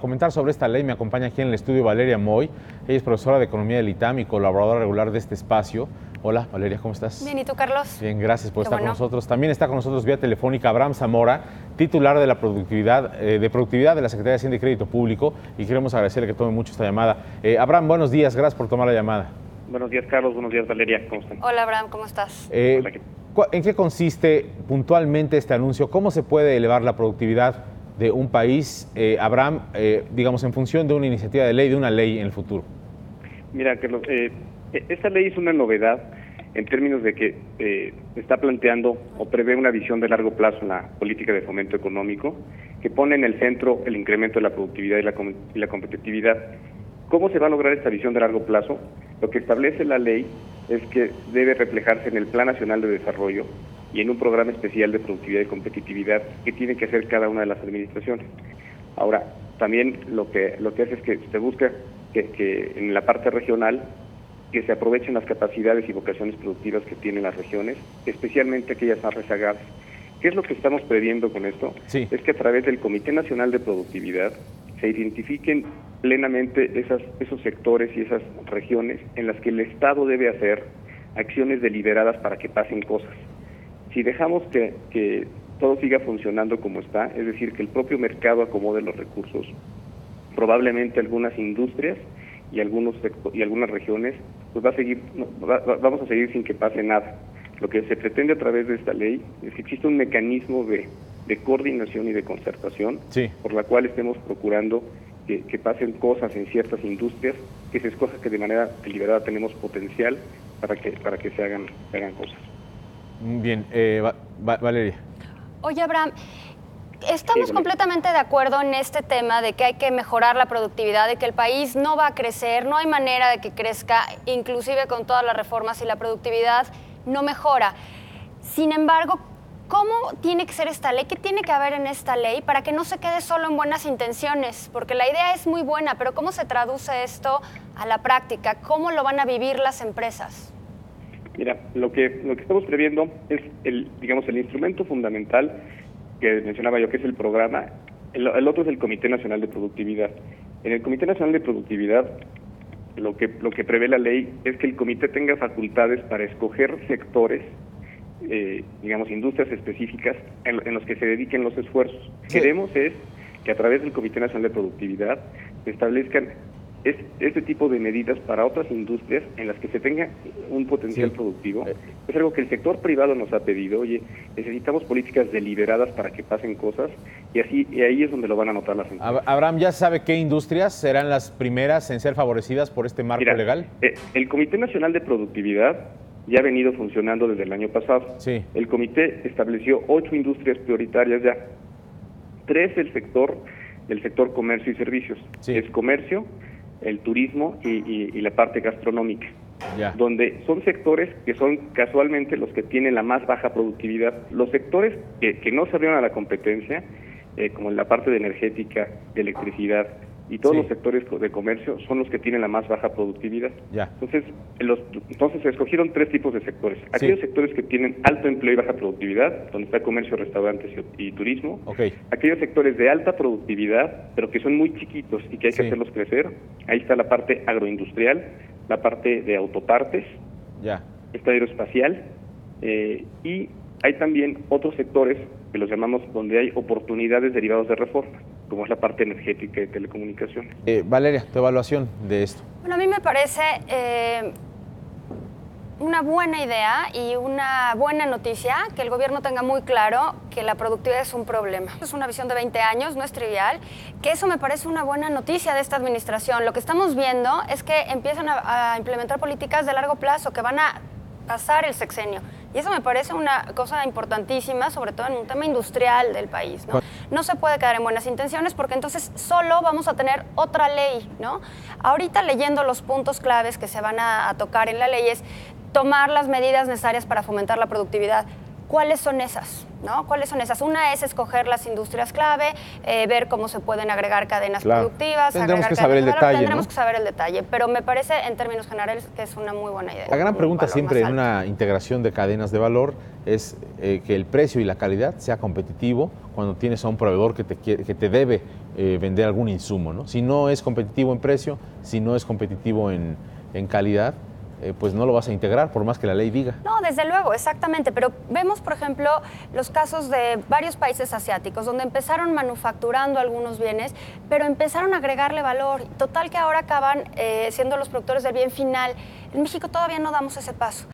comentar sobre esta ley me acompaña aquí en el estudio Valeria Moy. Ella es profesora de Economía del ITAM y colaboradora regular de este espacio. Hola Valeria, ¿cómo estás? Bien, ¿y tú Carlos? Bien, gracias por estar con nosotros. También está con nosotros vía telefónica Abraham Zamora, titular de la productividad, eh, de productividad de la Secretaría de Hacienda y Crédito Público y queremos agradecerle que tome mucho esta llamada. Eh, Abraham, buenos días, gracias por tomar la llamada. Buenos días Carlos, buenos días Valeria, ¿cómo están? Hola Abraham, ¿cómo estás? Eh, ¿En qué consiste puntualmente este anuncio? ¿Cómo se puede elevar la productividad de un país, eh, Abraham, eh, digamos, en función de una iniciativa de ley, de una ley en el futuro? Mira, Carlos, eh, esta ley es una novedad en términos de que eh, está planteando o prevé una visión de largo plazo en la política de fomento económico que pone en el centro el incremento de la productividad y la, y la competitividad. ¿Cómo se va a lograr esta visión de largo plazo? Lo que establece la ley es que debe reflejarse en el Plan Nacional de Desarrollo y en un programa especial de productividad y competitividad que tiene que hacer cada una de las administraciones. Ahora, también lo que, lo que hace es que se busca que, que en la parte regional que se aprovechen las capacidades y vocaciones productivas que tienen las regiones, especialmente aquellas más rezagadas. ¿Qué es lo que estamos previendo con esto? Sí. Es que a través del Comité Nacional de Productividad se identifiquen plenamente esas, esos sectores y esas regiones en las que el Estado debe hacer acciones deliberadas para que pasen cosas. Si dejamos que, que todo siga funcionando como está, es decir, que el propio mercado acomode los recursos, probablemente algunas industrias y algunos y algunas regiones, pues va a seguir, va, vamos a seguir sin que pase nada. Lo que se pretende a través de esta ley es que existe un mecanismo de, de coordinación y de concertación sí. por la cual estemos procurando que, que, pasen cosas en ciertas industrias, que se escoja que de manera deliberada tenemos potencial para que, para que se hagan, se hagan cosas. Bien, eh, va, va, Valeria. Oye, Abraham, estamos sí, completamente de acuerdo en este tema de que hay que mejorar la productividad, de que el país no va a crecer, no hay manera de que crezca, inclusive con todas las reformas y la productividad no mejora. Sin embargo, ¿cómo tiene que ser esta ley? ¿Qué tiene que haber en esta ley para que no se quede solo en buenas intenciones? Porque la idea es muy buena, pero ¿cómo se traduce esto a la práctica? ¿Cómo lo van a vivir las empresas? Mira, lo que, lo que estamos previendo es el, digamos, el instrumento fundamental que mencionaba yo, que es el programa. El, el, otro es el Comité Nacional de Productividad. En el Comité Nacional de Productividad, lo que, lo que prevé la ley es que el comité tenga facultades para escoger sectores, eh, digamos, industrias específicas en, en, los que se dediquen los esfuerzos. Sí. Queremos es que a través del Comité Nacional de Productividad se establezcan es, este tipo de medidas para otras industrias en las que se tenga un potencial sí. productivo. Es algo que el sector privado nos ha pedido, oye, necesitamos políticas deliberadas para que pasen cosas y así y ahí es donde lo van a notar las empresas. Abraham, ¿ya sabe qué industrias serán las primeras en ser favorecidas por este marco Mira, legal? Eh, el Comité Nacional de Productividad ya ha venido funcionando desde el año pasado. Sí. El comité estableció ocho industrias prioritarias ya. Tres el sector, el sector comercio y servicios. Sí. Es comercio, el turismo y, y, y la parte gastronómica, donde son sectores que son casualmente los que tienen la más baja productividad. Los sectores que, que no se abrieron a la competencia, eh, como en la parte de energética, de electricidad y todos Sí. los sectores de comercio, son los que tienen la más baja productividad. Ya. Entonces, los, entonces se escogieron tres tipos de sectores. Aquellos Sí. sectores que tienen alto empleo y baja productividad, donde está comercio, restaurantes y, y turismo. Aquellos sectores de alta productividad, pero que son muy chiquitos y que hay que Sí. hacerlos crecer. Ahí está la parte agroindustrial, la parte de autopartes, Ya. está aeroespacial eh, y hay también otros sectores que los llamamos donde hay oportunidades derivadas de reforma, como es la parte energética y telecomunicaciones. Eh, Valeria, tu evaluación de esto. Bueno, a mí me parece eh, una buena idea y una buena noticia que el gobierno tenga muy claro que la productividad es un problema. Es una visión de 20 años, no es trivial, que eso me parece una buena noticia de esta administración. Lo que estamos viendo es que empiezan a, a implementar políticas de largo plazo que van a pasar el sexenio. Y eso me parece una cosa importantísima, sobre todo en un tema industrial del país. ¿no? no se puede quedar en buenas intenciones porque entonces solo vamos a tener otra ley. ¿no? Ahorita leyendo los puntos claves que se van a, a tocar en la ley es tomar las medidas necesarias para fomentar la productividad. ¿Cuáles son esas? ¿no? ¿Cuáles son esas? Una es escoger las industrias clave, eh, ver cómo se pueden agregar cadenas Claro. productivas. Tendremos que saber el detalle, Tendremos ¿no? que saber el detalle, pero me parece en términos generales que es una muy buena idea. La gran Un pregunta siempre en una integración de cadenas de valor es eh, que el precio y la calidad sea competitivo cuando tienes a un proveedor que te, quiere- que te debe eh, vender algún insumo. ¿no? Si no es competitivo en precio, si no es competitivo en, en calidad, eh, pues no lo vas a integrar por más que la ley diga. No, desde luego, exactamente. Pero vemos, por ejemplo, los casos de varios países asiáticos donde empezaron manufacturando algunos bienes, pero empezaron a agregarle valor. Total que ahora acaban eh, siendo los productores del bien final. En México todavía no damos ese paso.